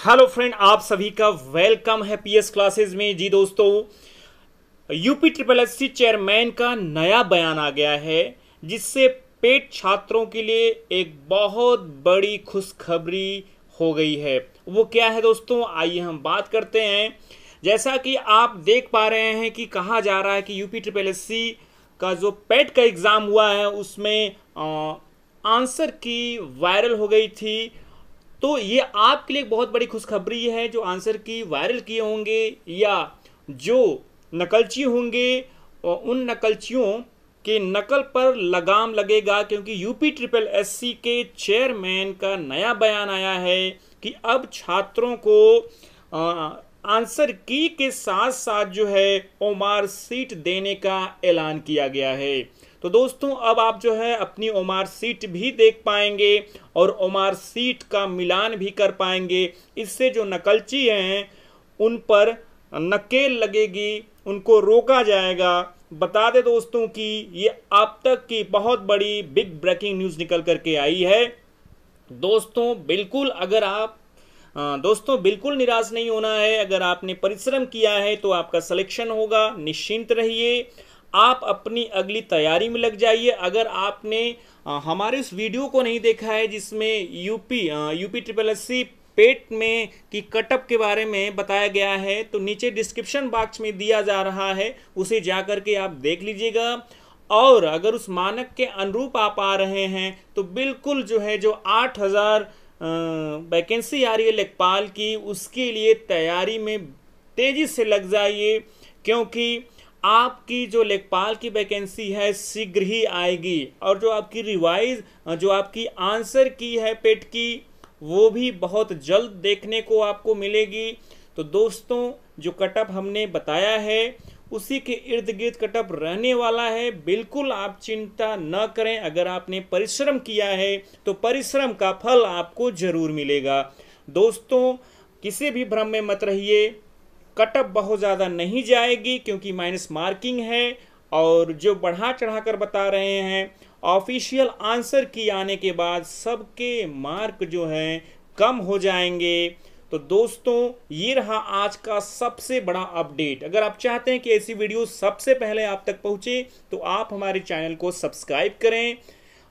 Hello friend आप सभी का वेलकम है पीएस क्लासेस में। जी दोस्तों UP triple S C chairman का नया बयान आ गया है जिससे पेट छात्रों के लिए एक बहुत बड़ी खुशखबरी हो गई है। वो क्या है दोस्तों? आइए हम बात करते हैं। जैसा कि आप देख पा रहे हैं कि कहा जा रहा है कि यूपी ट्रिपल एस सी का जो पेट का एग्ज़ाम हुआ है उसमें आ, आंसर की वायरल हो गई थी। तो ये आपके लिए बहुत बड़ी खुशखबरी है जो आंसर की वायरल किए होंगे या जो नकलची होंगे उन नकलचियों के नकल पर लगाम लगेगा क्योंकि यूपी ट्रिपल एससी के चेयरमैन का नया बयान आया है कि अब छात्रों को आंसर की के साथ साथ जो है ओमार सीट देने का ऐलान किया गया है। तो दोस्तों, अब आप जो है अपनी ओमार सीट भी देख पाएँगे और ओमार सीट का मिलान भी कर पाएँगे। इससे जो नकलची हैं, उन पर नकेल लगेगी, उनको रोका जाएगा। बता दे दोस्तों कि ये अब तक की बहुत बड़ी बिग ब्रेकिंग न्यूज़ निकल करके आई है। दोस्तों, बिल्कुल अगर आप दोस्तों, बिल्कुल निराश नहीं होना है। अगर आपने परिश्रम किया है तो आपका सिलेक्शन होगा। निश्चिंत रहिए। आप अपनी अगली तैयारी में लग जाइए। अगर आपने हमारे इस वीडियो को नहीं देखा है, जिसमें UP UP triple S C PET में की कटअप के बारे में बताया गया है तो नीचे डिस्क्रिप्शन बॉक्स में दिया जा रहा है। उसे जा करके आप देख लीजिएगा। और अगर उस मानक के अनुरूप आप आ रहे हैं तो बिल्कुल जो है, जो आठ हज़ार वैकेंसी आ रही है लेखपाल की, उसके लिए तैयारी में तेज़ी से लग जाइए, क्योंकि आपकी जो लेखपाल की वैकेंसी है, शीघ्र ही आएगी। और जो आपकी रिवाइज जो आपकी आंसर की है पेट की, वो भी बहुत जल्द देखने को आपको मिलेगी। तो दोस्तों, जो कटअप हमने बताया है उसी के इर्द गिर्द कटअप रहने वाला है। बिल्कुल आप चिंता न करें। अगर आपने परिश्रम किया है तो परिश्रम का फल आपको ज़रूर मिलेगा। दोस्तों, किसी भी भ्रम में मत रहिए। कटअप बहुत ज़्यादा नहीं जाएगी क्योंकि माइनस मार्किंग है और जो बढ़ा चढ़ा कर बता रहे हैं, ऑफिशियल आंसर की आने के बाद सबके मार्क जो हैं कम हो जाएँगे। तो दोस्तों, ये रहा आज का सबसे बड़ा अपडेट। अगर आप चाहते हैं कि ऐसी वीडियो सबसे पहले आप तक पहुँचे तो आप हमारे चैनल को सब्सक्राइब करें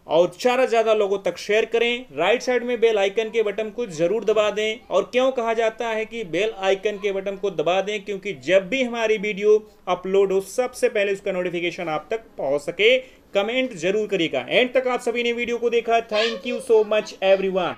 और ज़्यादा ज़्यादा लोगों तक शेयर करें। राइट साइड में बेल आइकन के बटन को ज़रूर दबा दें। और क्यों कहा जाता है कि बेल आइकन के बटन को दबा दें? क्योंकि जब भी हमारी वीडियो अपलोड हो, सबसे पहले उसका नोटिफिकेशन आप तक पहुँच सके। कमेंट ज़रूर करिएगा। एंड तक आप सभी ने वीडियो को देखा। Thank you so much everyone